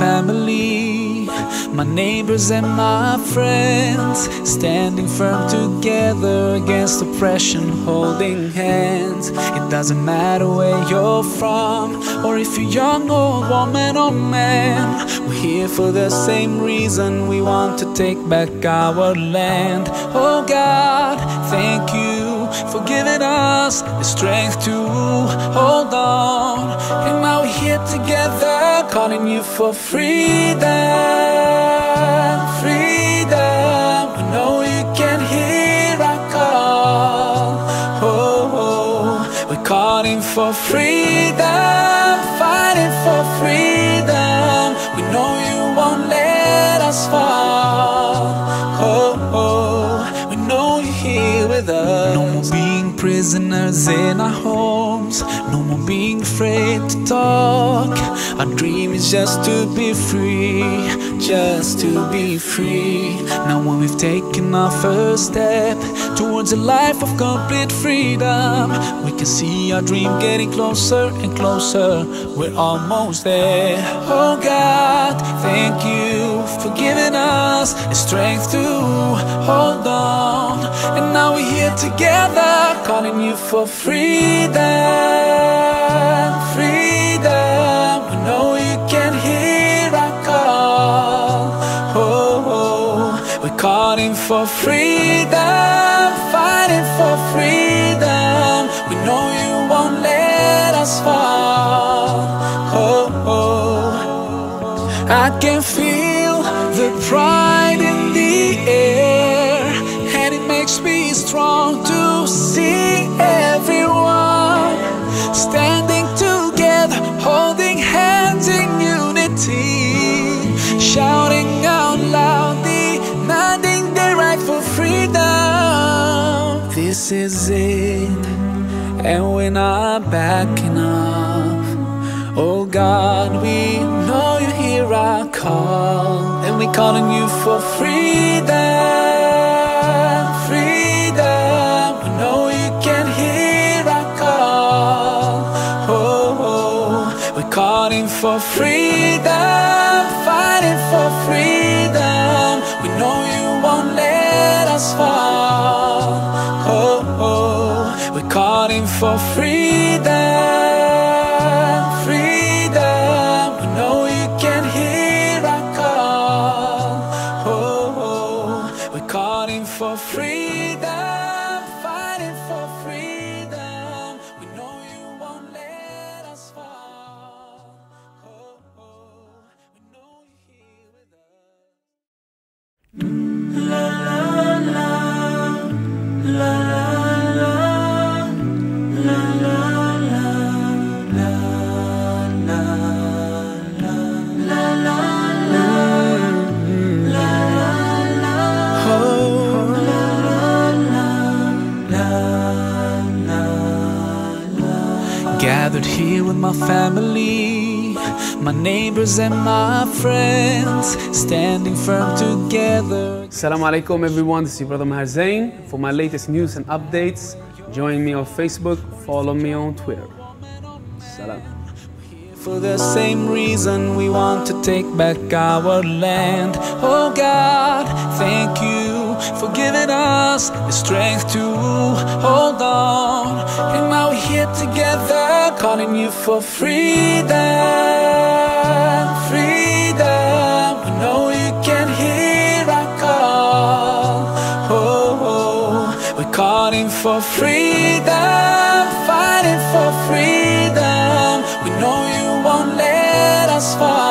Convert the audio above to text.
family, my neighbors and my friends, standing firm together against oppression, holding hands. It doesn't matter where you're from, or if you're young or woman or man, we're here for the same reason we want to take back our land. Oh God, thank you for giving us the strength to hold on. Calling you for freedom. Freedom. We know you can hear our call. Oh, oh. we're calling for freedom, in our homes. No more being afraid to talk. Our dream is just to be free, just to be free. Now, when we've taken our first step towards a life of complete freedom, we can see our dream getting closer and closer. We're almost there. Oh God, thank you for giving us the strength to hold on. And now we're here together, calling you for freedom, freedom. We know you can hear our call. Oh, oh. we're calling for freedom, fighting for freedom. We know you won't let us fall. Oh, oh. I can feel the pride Is it, and we're not backing up. Oh God, we know you hear our call, and we're calling you for freedom, freedom. We know you can hear our call. Oh, oh. we're calling for freedom, fighting for freedom. We know you won't let us fall. For freedom, Gathered here with my family, my neighbors and my friends, standing firm together. Assalamu alaikum everyone, this is brother Maher Zain. For my latest news and updates, join me on Facebook, follow me on Twitter. Salam. For the same reason we want to take back our land. Oh God, thank you for giving us the strength to hold on. And now we're here together, calling you for freedom, freedom. I know you can hear our call. Oh, oh. we're calling for freedom, fighting for freedom. We know you won't let us fall.